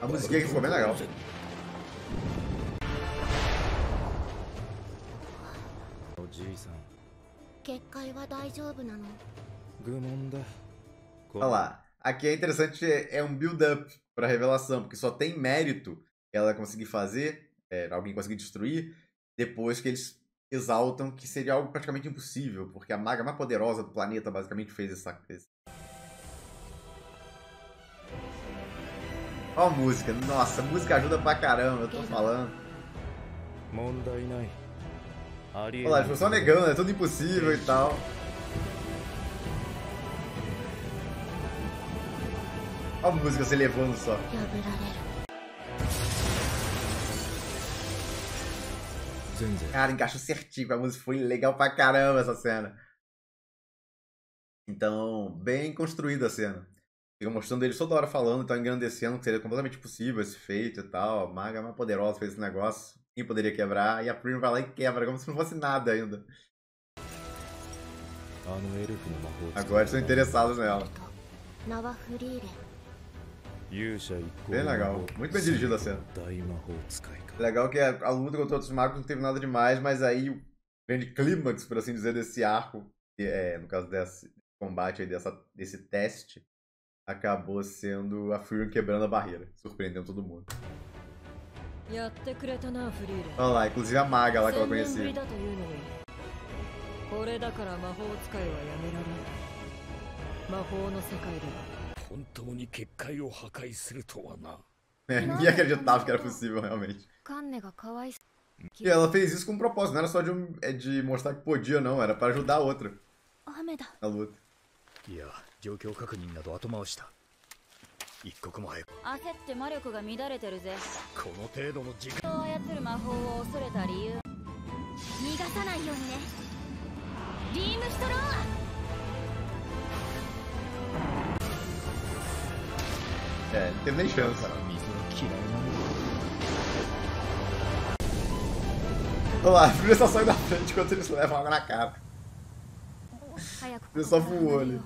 A musiquinha aqui ficou bem legal. おじいさん結界は大丈夫なの愚問だ Olha lá. Aqui é interessante, é é um build-up pra revelação, porque só tem mérito ela conseguir fazer, é, alguém conseguir destruir, depois que eles exaltam que seria algo praticamente impossível, porque a maga mais poderosa do planeta basicamente fez essa. esse- Ó a música. Nossa, a música ajuda pra caramba, eu tô falando. Olha lá, eles só negando, é tudo impossível e tal. Olha a música se levando só. Cara, encaixou certinho, a música foi legal pra caramba essa cena. Então, bem construída a cena. Fica mostrando ele toda hora falando, então engrandecendo que seria completamente possível esse feito e tal. A maga mais poderosa fez esse negócio, quem poderia quebrar? E a Prim vai lá e quebra, como se não fosse nada ainda. Agora estão interessados nela. Bem legal, muito bem dirigida a cena. Legal que a, luta contra outros magos não teve nada demais, mas aí o grande clímax, por assim dizer, desse arco, é, no caso desse combate aí, dessa, desse teste, acabou sendo a Fury quebrando a barreira, surpreendendo todo mundo. Olha lá, inclusive a maga lá que ela conhecia. É, ninguém acreditava que era possível, realmente. E ela fez isso com um propósito, não era só de, um, é de mostrar que podia, não, era para ajudar a outra. A luta. いや状況確認など後回しだ一刻も早く焦って魔力が乱れてるぜこの程度の時間人を操る魔法を恐れた理由逃がさないようにねビームストロー teve nem chance. 水が嫌いなの Olha lá, só da frente enquanto eles levam água na cara. 早く Ele só voou ali.